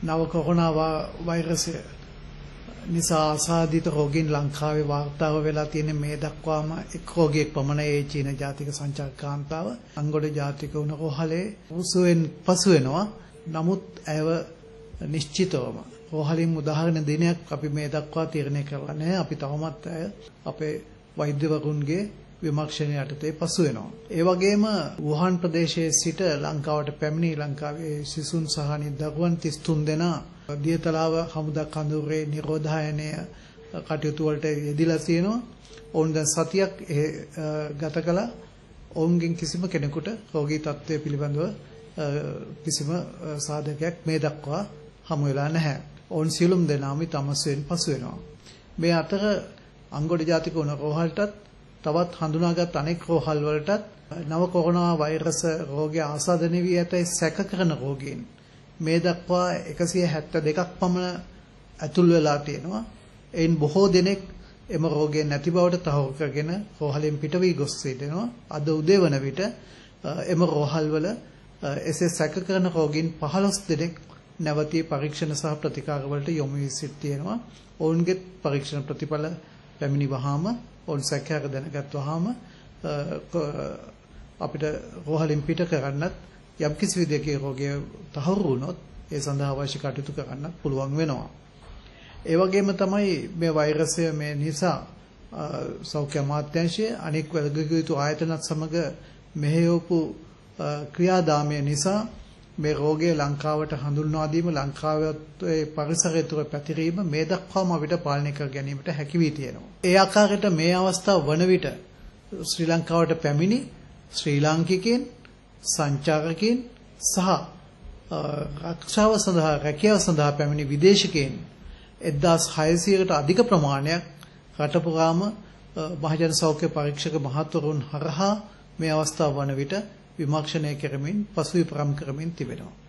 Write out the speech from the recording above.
නව කොරෝනා වෛරසය නිසා අසාධිත රෝගීන් ලංකාවේ වාර්තාව වෙලා තියෙන මේ දක්වාම එක් රෝගියෙක් පමණ ඒ චීන ජාතික සංචාරක කාන්තාව අංගොඩ ජාතික වුණ රෝහලේ උසුවෙන් පසු වෙනවා. නමුත් ඇයව නිශ්චිතවම රෝහලින් උදාහරණ දිනයක් අපි මේ දක්වා තීරණය කරලා නැහැ. අපි තවමත් ඇය අපේ වෛද්‍යවරුන්ගේ විමර්ශනය යටතේ පසු වෙනවා. ඒ වගේම වුහාන් ප්‍රදේශයේ සිට ලංකාවට පැමිණි ලංකාවේ සිසුන් සහ දරුවන් 33 දෙනා දියතලාව හමුදා කඳවුරේ නිරෝධායනය කටයුතු වලට යෙදিলা තියෙනවා. ඔවුන් දැන් සතියක් ගත කළා. ඔවුන්ගෙන් කිසිම කෙනෙකුට රෝගී තත්ත්වය පිළිබඳව කිසිම සාධකයක් මේ දක්වා හමු වෙලා නැහැ. ඔවුන් සියලුම දෙනාම තමස්වෙන් පසු වෙනවා. මේ අතර අංගොඩ ජාතික උණ රෝහලටත් තවත් හඳුනාගත් අනෙක් රෝහල් වලටත් නව කොරෝනා වෛරස රෝගය ආසාදනය වී ඇතැයි සැක කරන රෝගීන් මේ දක්වා 172ක් පමණ ඇතුල් වෙලා තියෙනවා. එයින් බොහෝ දෙනෙක් එම රෝගය නැති බවට තහවුරු කරගෙන රෝහලෙන් පිට වී ගොස් සිටිනවා. අද උදේ වන විට එම රෝහල් වල එසේ සැක කරන රෝගීන් 15 දෙනෙක් නැවතී පරීක්ෂණ සහ ප්‍රතිකාර වලට යොමු වී සිටිනවා. ඔවුන්ගේ පරීක්ෂණ ප්‍රතිඵල පැමිණි වහාම ඔවුන් සැකයක දැනගත්වාම අපිට රෝහලින් පිට කරන්නත් යම්කිසි විදිහක රෝගය තහවුරු වුණොත් ඒ සඳහා අවශ්‍ය කටයුතු කරන්නත් පුළුවන් වෙනවා. ඒ වගේම තමයි මේ වෛරසය මේ නිසා සෞඛ්‍ය අමාත්‍යාංශයේ අනෙක් වැදගත් ආයතනත් සමග මෙහෙයවපු ක්‍රියාදාමය නිසා මේ රෝගය ලංකාවට හඳුන්වා දීම ලංකාවේ පරිසරය තුළ පැතිරීම මේ දක්වාම අපිට පාලනය කර ගැනීමට හැකි වී තියෙනවා. ඒ ආකාරයට මේ අවස්ථාව වන විට ශ්‍රී ලංකාවට පැමිණි ශ්‍රී ලාංකිකයන් සංචාරකයන් සහ ආරක්ෂාව සඳහා රැකියාව සඳහා පැමිණි විදේශිකයන් 1600කට අධික ප්‍රමාණයක් රට පුරාම මහජන සෞඛ්‍ය පරීක්ෂක මහතුරුන් හරහා මේ අවස්ථාව වන විට විමර්ශනය කරමින් පසුවිපරම් කරමින් තිබෙනවා.